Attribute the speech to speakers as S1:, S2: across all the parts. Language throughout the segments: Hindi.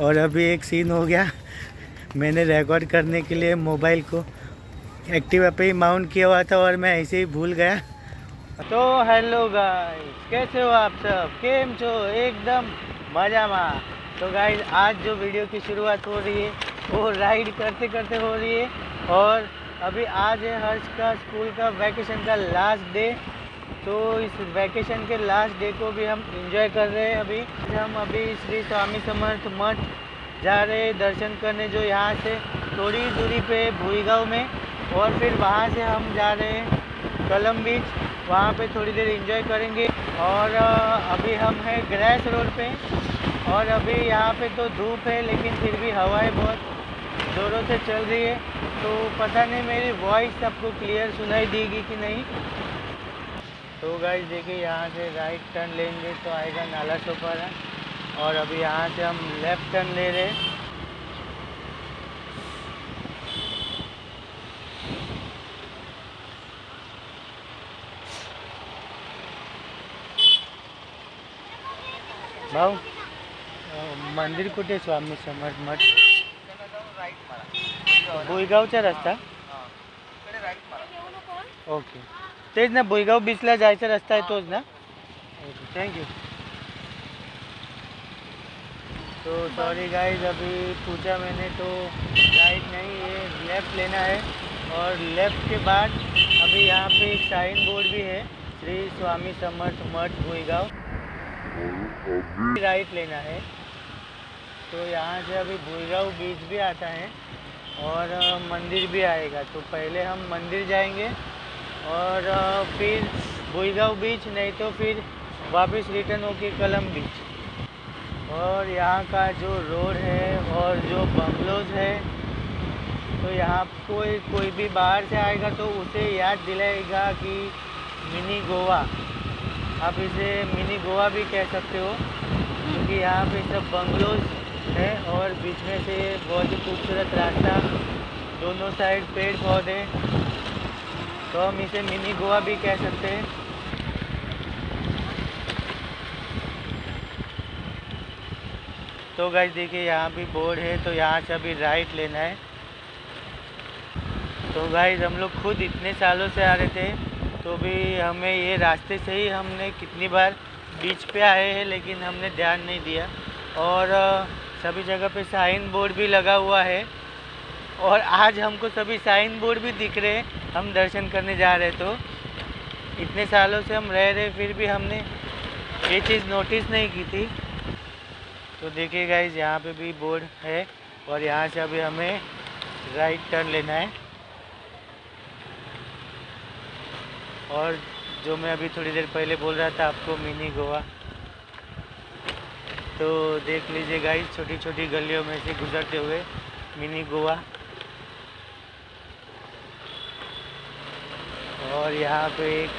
S1: और अभी एक सीन हो गया। मैंने रिकॉर्ड करने के लिए मोबाइल को एक्टिवा पे ही माउंट किया हुआ था और मैं ऐसे ही भूल गया। तो हेलो गाइस कैसे हो आप सब? केम छो? एकदम मज़ा में तो गाइस आज जो वीडियो की शुरुआत हो रही है, वो राइड करते करते हो रही है। और अभी आज है हर्ष का स्कूल का वैकेशन का लास्ट डे तो इस वैकेशन के लास्ट डे को भी हम इंजॉय कर रहे हैं अभी। हम अभी श्री स्वामी समर्थ मठ जा रहे हैं दर्शन करने जो यहाँ से थोड़ी दूरी पे भूई गाँव में। और फिर वहाँ से हम जा रहे हैं कलम बीच। वहाँ पे थोड़ी देर इंजॉय करेंगे। और अभी हम हैं ग्रैस रोड पे। और अभी यहाँ पे तो धूप है, लेकिन फिर भी हवाएँ बहुत। ज़ोरों से चल रही है। तो पता नहीं मेरी वॉइस आपको क्लियर सुनाई देगी कि नहीं। तो गाइस देखिए यहाँ से राइट टर्न लेंगे तो आएगा नाला सोपारा और अभी यहाँ से हम लेफ़्ट टर्न ले रहे हैं। भाऊ मंदिर कुठे स्वामी समर्थ मठ? भुईगावचा रस्ता? ओके तेच ना भुईगाव बीचला जायचा रस्ता आहे तोच ना? ओके थँक्यू तो सॉरी गाइस अभी पूछा मैंने तो राइट नहीं ये लेफ़्ट लेना है और लेफ़्ट के बाद अभी यहाँ पे एक साइन बोर्ड भी है श्री स्वामी समर्थ मठ भुईगाव राइट लेना है। तो यहाँ से अभी भुईगाव बीच भी आता है और मंदिर भी आएगा। तो पहले हम मंदिर जाएँगे और फिर भुईगांव बीच, नहीं तो फिर वापस रिटर्न होके कलम बीच। और यहाँ का जो रोड है और जो बंगलोज है तो यहाँ कोई कोई भी बाहर से आएगा तो उसे याद दिलाएगा कि मिनी गोवा। आप इसे मिनी गोवा भी कह सकते हो, क्योंकि यहाँ पे सब बंगलोज है और बीच में से बहुत ही खूबसूरत रास्ता। दोनों साइड पेड़ पौधे तो हम इसे मिनी गोवा भी कह सकते हैं। तो गाइस देखिए, यहाँ भी बोर्ड है तो यहाँ से अभी राइट लेना है। तो गाइस हम लोग खुद इतने सालों से आ रहे थे तो भी हमें ये रास्ते से ही हमने कितनी बार बीच पे आए हैं, लेकिन हमने ध्यान नहीं दिया। और सभी जगह पे साइन बोर्ड भी लगा हुआ है। और आज हमको सभी साइन बोर्ड भी दिख रहे हम दर्शन करने जा रहे तो। इतने सालों से हम रह रहे फिर भी हमने ये चीज़ नोटिस नहीं की थी। तो देखिए गाइज़ यहाँ पे भी बोर्ड है और यहाँ से अभी हमें राइट टर्न लेना है। और जो मैं अभी थोड़ी देर पहले बोल रहा था, आपको मिनी गोवा। तो देख लीजिए गाइस छोटी छोटी गलियों में से गुजरते हुए मिनी गोवा। और यहाँ पे एक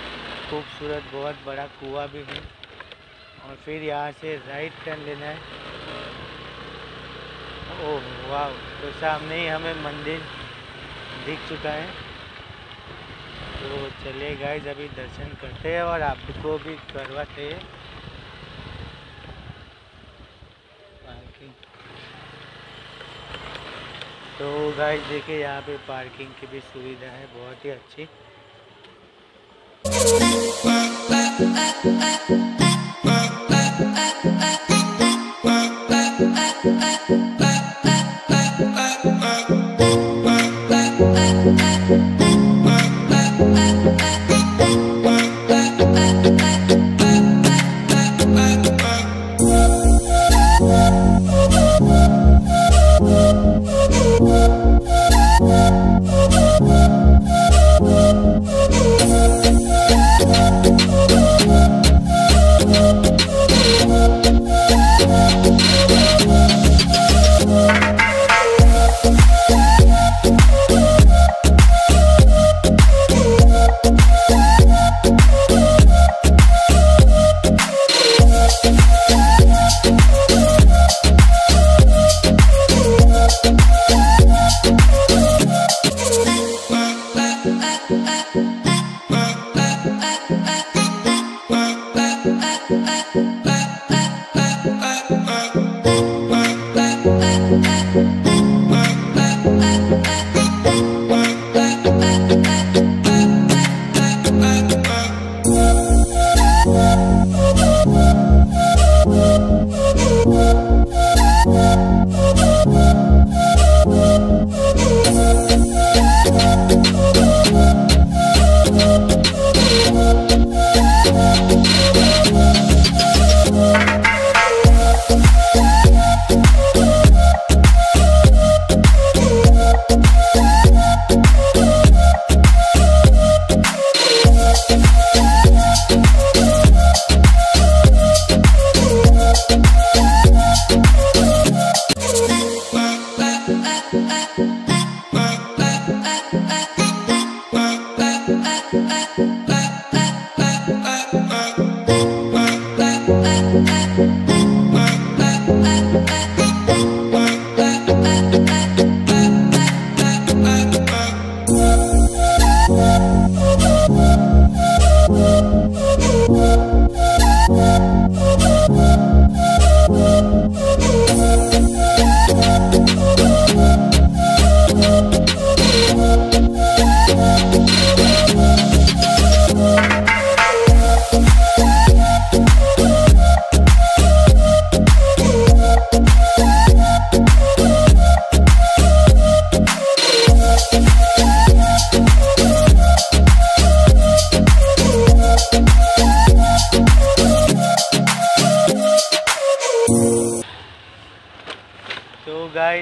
S1: खूबसूरत बहुत बड़ा कुआँ भी है। और फिर यहाँ से राइट टर्न लेना है। ओह वाह तो सामने ही हमें मंदिर दिख चुका है। तो चलिए गाइज़ अभी दर्शन करते हैं और आपको भी करवाते हैं। तो गाइज़ देखिए यहाँ पे पार्किंग की भी सुविधा है, बहुत ही अच्छी। तो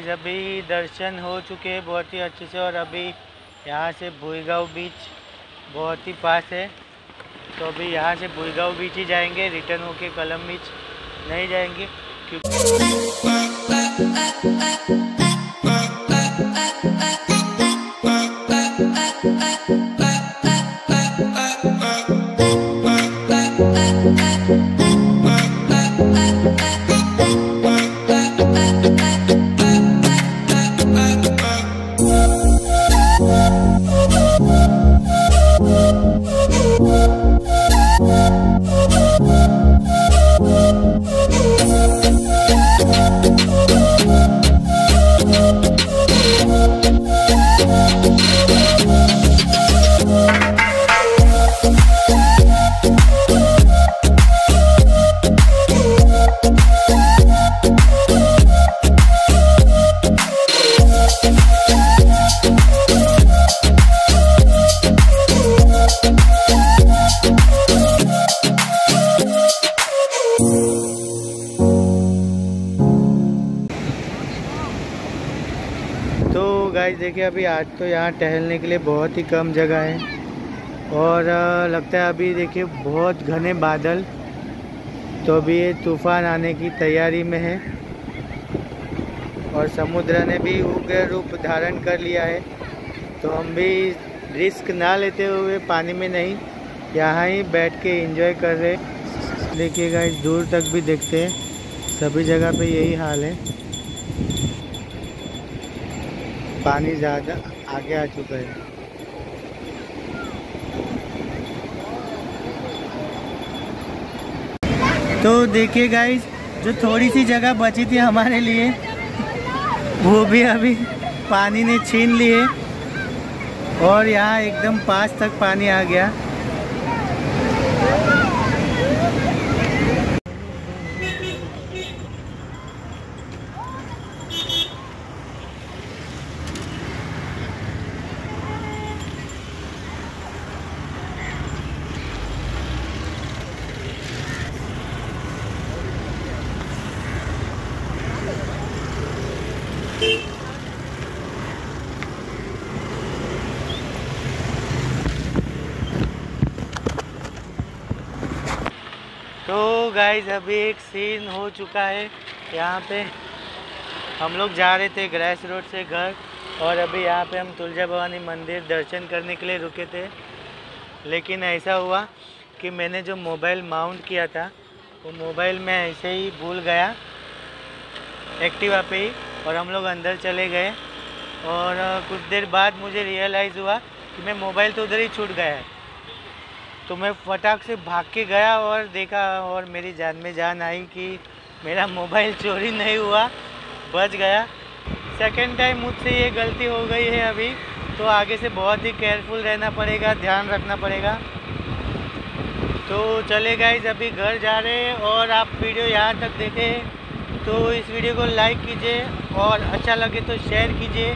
S1: गाइस अभी दर्शन हो चुके हैं बहुत ही अच्छे से और अभी यहाँ से भुईगांव बीच बहुत ही पास है। तो अभी यहाँ से भुईगांव बीच ही जाएँगे रिटर्न होके कलम बीच नहीं जाएँगे क्योंकि देखिए, अभी आज तो यहाँ टहलने के लिए बहुत ही कम जगह है। और लगता है अभी देखिए बहुत घने बादल तो अभी ये तूफ़ान आने की तैयारी में है। और समुद्र ने भी उग्र रूप धारण कर लिया है तो हम भी रिस्क ना लेते हुए पानी में नहीं, यहाँ ही बैठ के एंजॉय कर रहे। देखिएगा इस दूर तक भी देखते हैं, सभी जगह पे यही हाल है। पानी ज़्यादा आगे आ चुका है। तो देखिए गाइस जो थोड़ी सी जगह बची थी हमारे लिए, वो भी अभी पानी ने छीन लिए और यहाँ एकदम पास तक पानी आ गया। तो गाइज़ अभी एक सीन हो चुका है। यहाँ पे हम लोग जा रहे थे ग्रैस रोड से घर और अभी यहाँ पे हम तुलजा भवानी मंदिर दर्शन करने के लिए रुके थे। लेकिन ऐसा हुआ कि मैंने जो मोबाइल माउंट किया था, वो मोबाइल मैं ऐसे ही भूल गया एक्टिवा पे ही और हम लोग अंदर चले गए। और कुछ देर बाद मुझे रियलाइज़ हुआ कि मैं मोबाइल तो उधर ही छूट गया है। तो मैं फटाक से भाग के गया और देखा और मेरी जान में जान आई कि मेरा मोबाइल चोरी नहीं हुआ, बच गया। सेकेंड टाइम मुझसे ये गलती हो गई है अभी तो आगे से बहुत ही केयरफुल रहना पड़ेगा, ध्यान रखना पड़ेगा। तो चले गाइज़ अभी घर जा रहे हैं और आप वीडियो यहाँ तक देखें तो इस वीडियो को लाइक कीजिए और अच्छा लगे तो शेयर कीजिए।